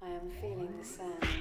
I am feeling the sand.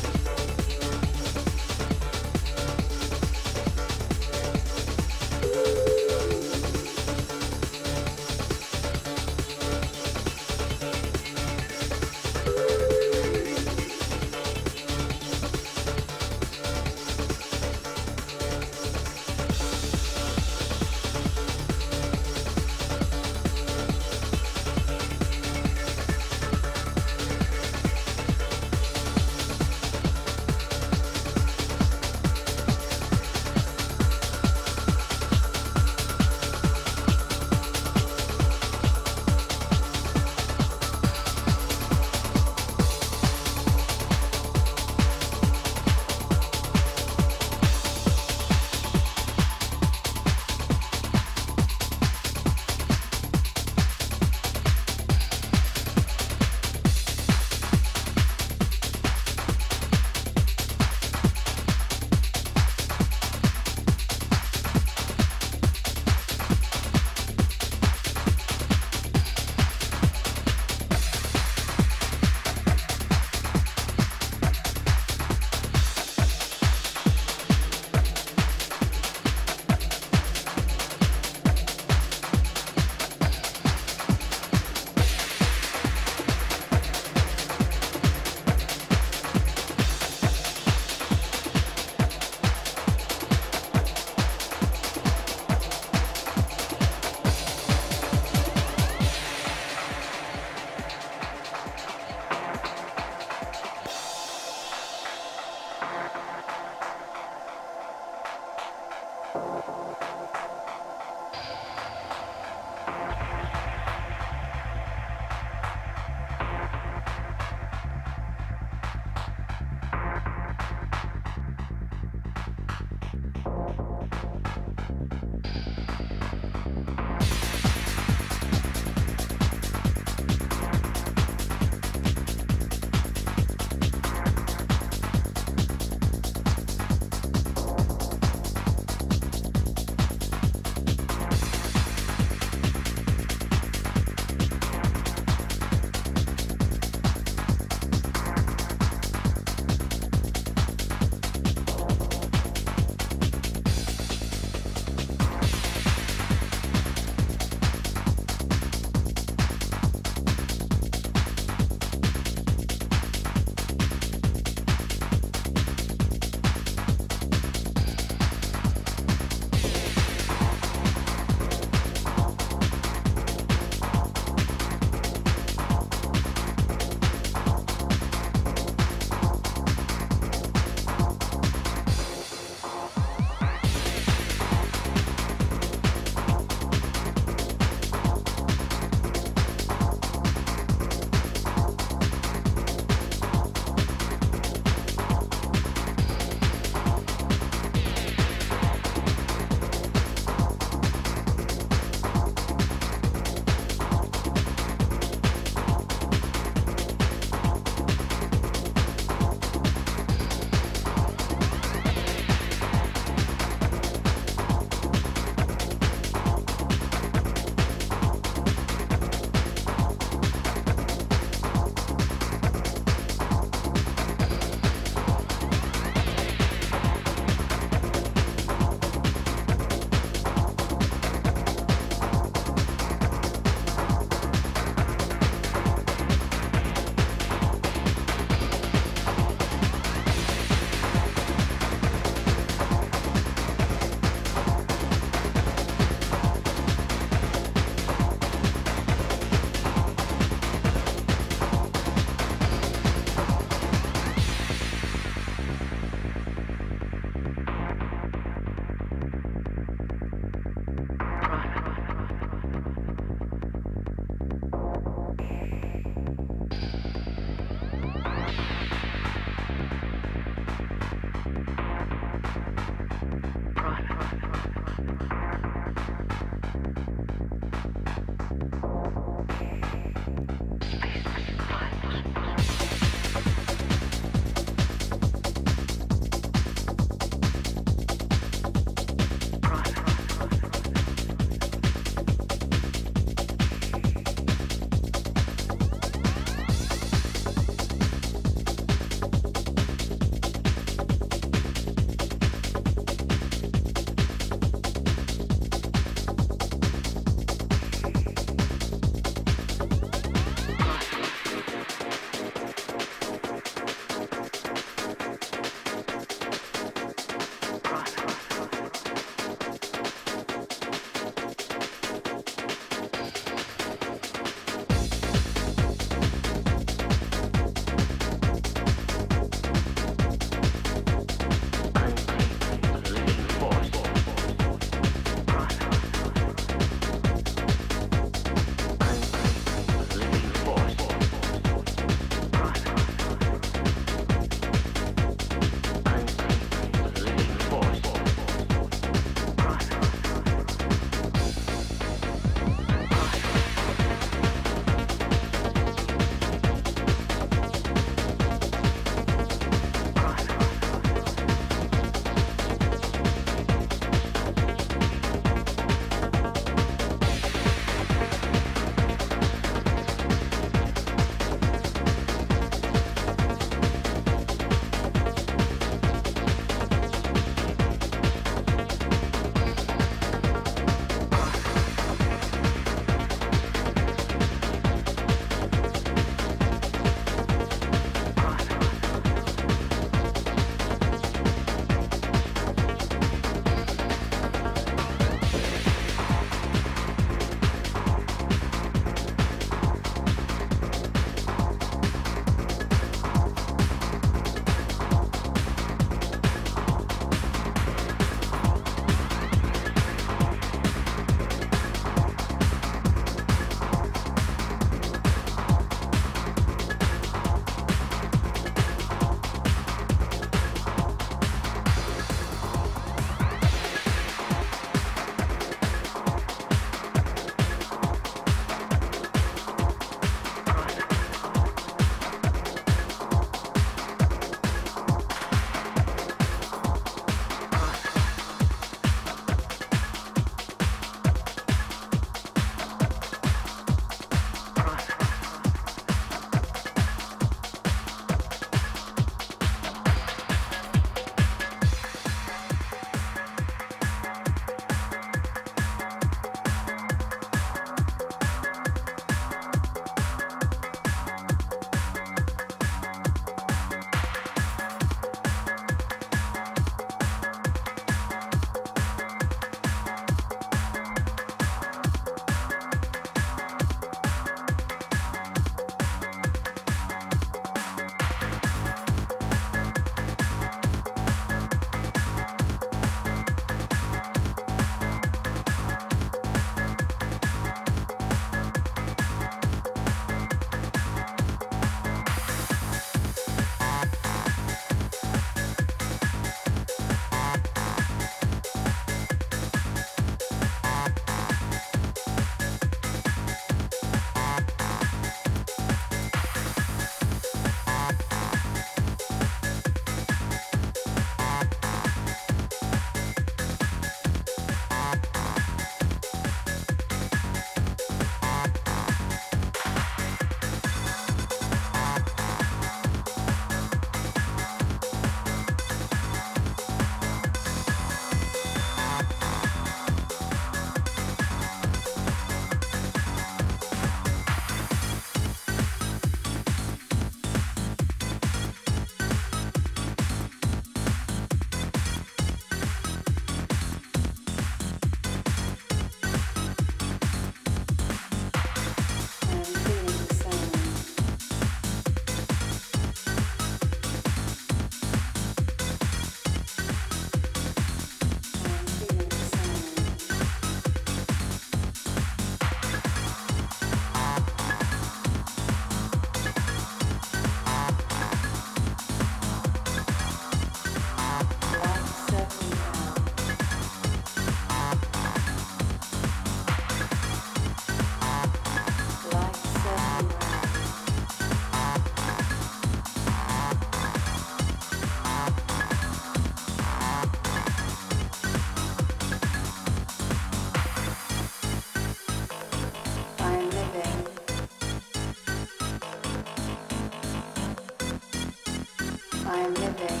I'm living.